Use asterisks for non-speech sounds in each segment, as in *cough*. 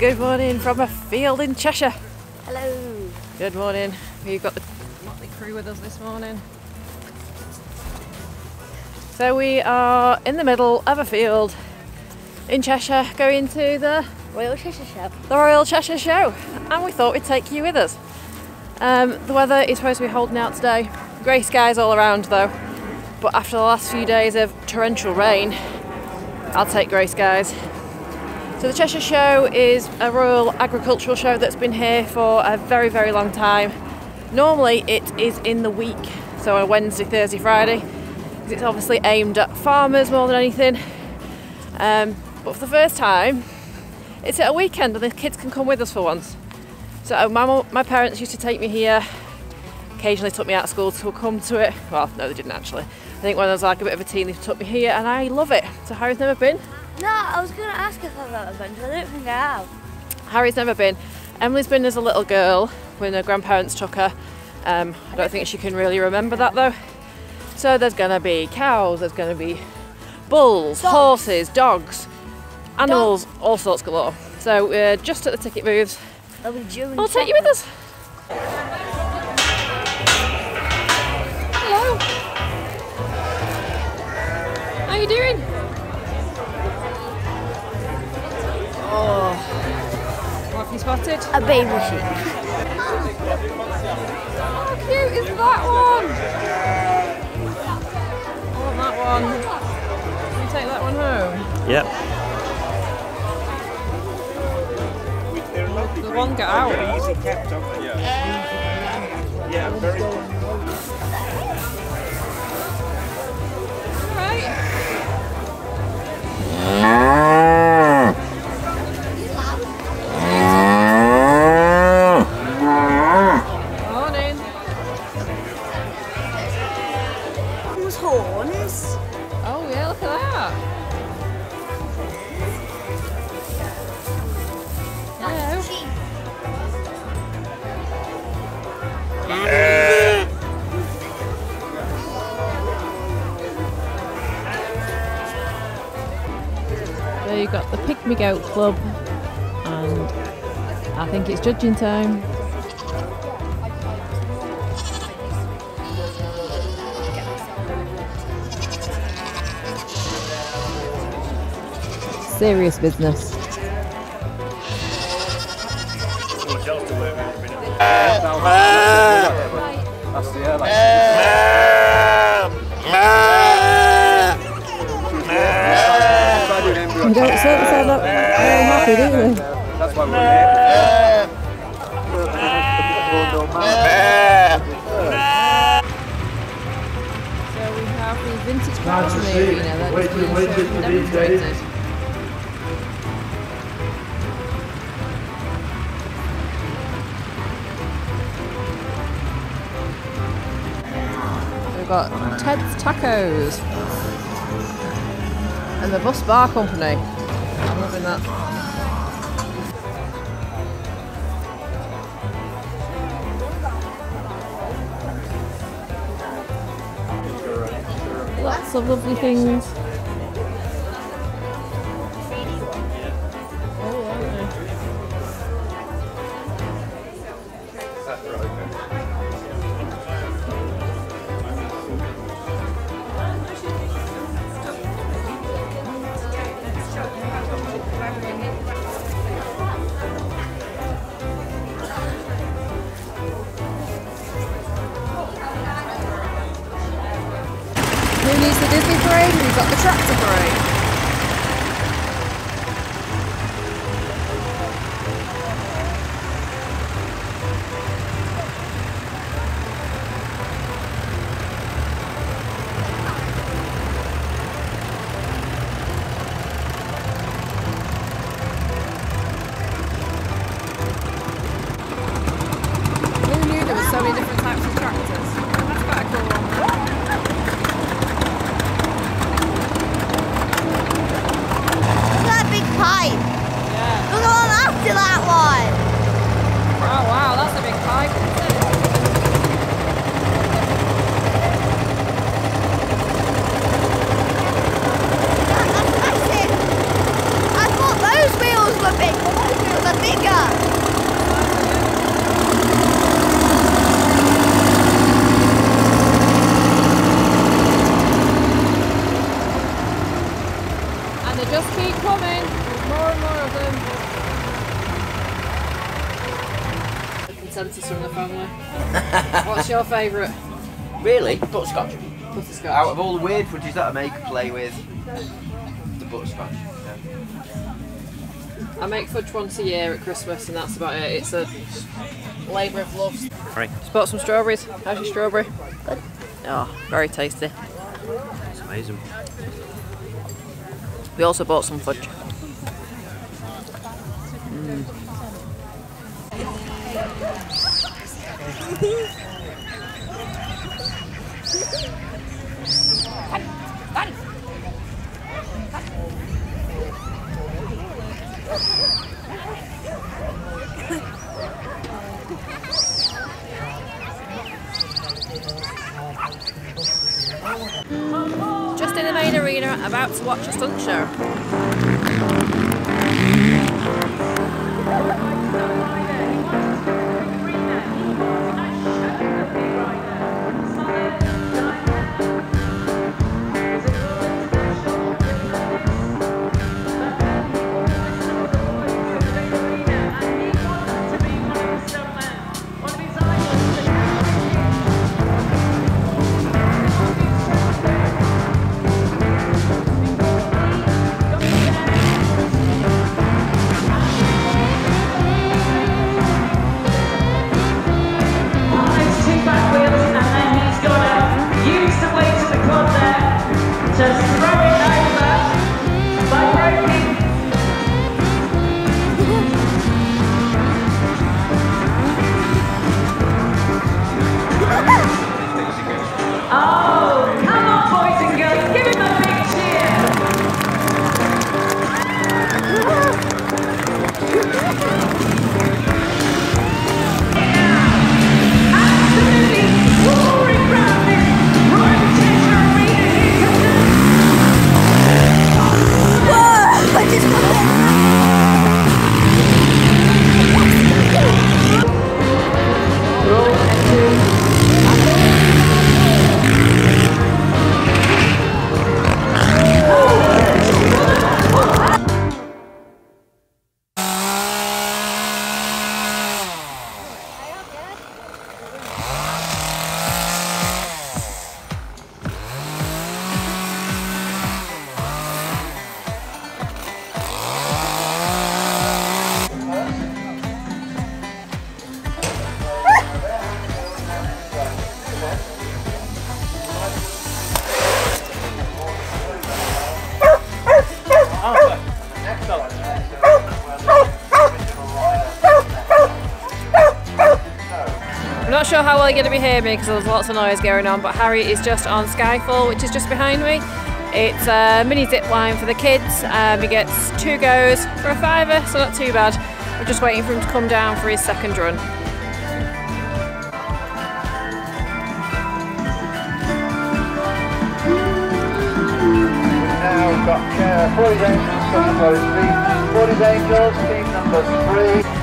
Good morning from a field in Cheshire. Hello. Good morning. We've got the motley crew with us this morning. So we are in the middle of a field in Cheshire going to the Royal Cheshire Show. the Royal Cheshire Show and we thought we'd take you with us. Um, the weather is supposed to be holding out today. Grey skies all around though. But after the last few days of torrential rain, I'll take grey skies. So the Cheshire Show is a royal agricultural show that's been here for a very, very long time. Normally it is in the week, so a Wednesday, Thursday, Friday. It's obviously aimed at farmers more than anything. Um, but for the first time, it's at a weekend and the kids can come with us for once. So my, my parents used to take me here, occasionally took me out of school to come to it. Well, no, they didn't actually. I think when I was like a bit of a teen, they took me here and I love it. So Harry's never been. No, I was going to ask if I've ever been, but I don't think I have. Harry's never been. Emily's been as a little girl when her grandparents took her. Um, I don't think she can really remember that though. So there's going to be cows, there's going to be bulls, Dogs. horses, dogs, animals, all sorts galore. So we're just at the ticket booths. They'll be during We'll take you with us. Hello. How you doing? You spotted? A baby sheep. How cute is that one? I want that one. Can you take that one home? Yep. The one got out. Easy kept, aren't they? Yeah. Yeah, very. Right. Oh yeah, look at that. Hello. So you've got the Pygmy Goat Club, and I think it's judging time. Serious business. That's the airline. You don't sort of sound that very happy, do you? That's why we're here. So we have the vintage cars in the arena that is being shown and demonstrated. Got Ted's Tacos and the Bus Bar Company. I'm loving that. Lots of lovely things. Parade? We've got the tractor parade. Look at one after that one. Oh wow, that's a big. That- That's massive. I thought those wheels were big, but those wheels are they just keep coming. There's more and more of them. The consensus from the family. *laughs* What's your favourite? Really? Butterscotch. Butterscotch. Out of all the weird fudges that I make play with, the butterscotch. Yeah. I make fudge once a year at Christmas, and that's about it. It's a labour of love. Right. Just bought some strawberries. How's your strawberry? Good. Oh, very tasty. It's amazing. We also bought some fudge. Just in the main arena, about to watch a stunt show. How well you're going to be hearing me because there's lots of noise going on, but Harry is just on Skyfall, which is just behind me. It's a mini zip line for the kids. Um, he gets two goes for a fiver, so not too bad. We're just waiting for him to come down for his second run. Now we've got uh, 40 Angels from the 40 Angels, team number three.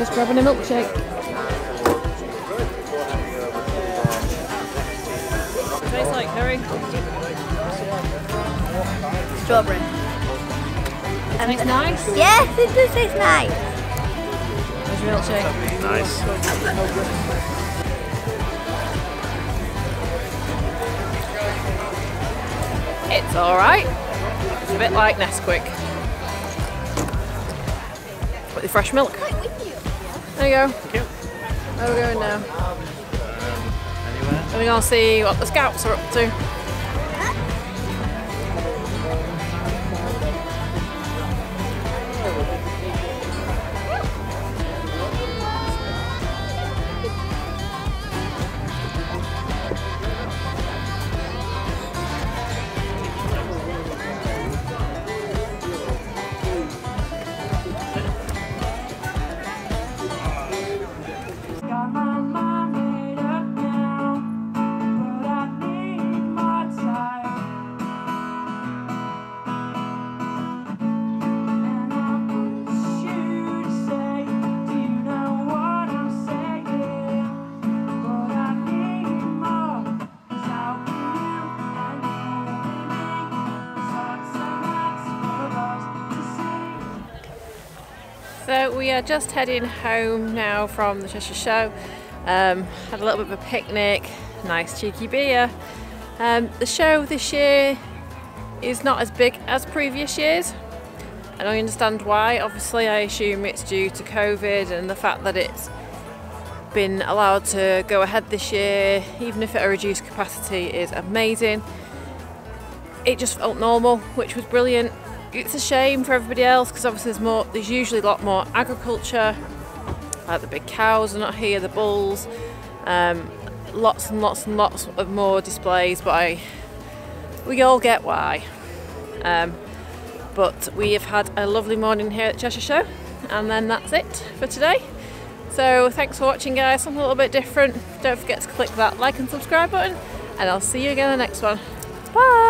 Just grabbing a milkshake. Tastes like Harry. strawberry. Tastes um, nice. Yes, it does taste nice. There's your milkshake. Nice. It's alright. It's a bit like Nesquik. With the fresh milk. There you go. Where are we going now? We're going to see what the scouts are up to. We are just heading home now from the Cheshire Show. Um, had a little bit of a picnic, nice cheeky beer. Um, the show this year is not as big as previous years. And I understand why. Obviously, I assume it's due to COVID and the fact that it's been allowed to go ahead this year, even if at a reduced capacity, is amazing. It just felt normal, which was brilliant. It's a shame for everybody else because obviously there's more. There's usually a lot more agriculture, like the big cows are not here, the bulls, um, lots and lots and lots of more displays. But I, we all get why. Um, but we have had a lovely morning here at Cheshire Show, and then that's it for today. So thanks for watching guys, something a little bit different. Don't forget to click that like and subscribe button and I'll see you again in the next one. Bye!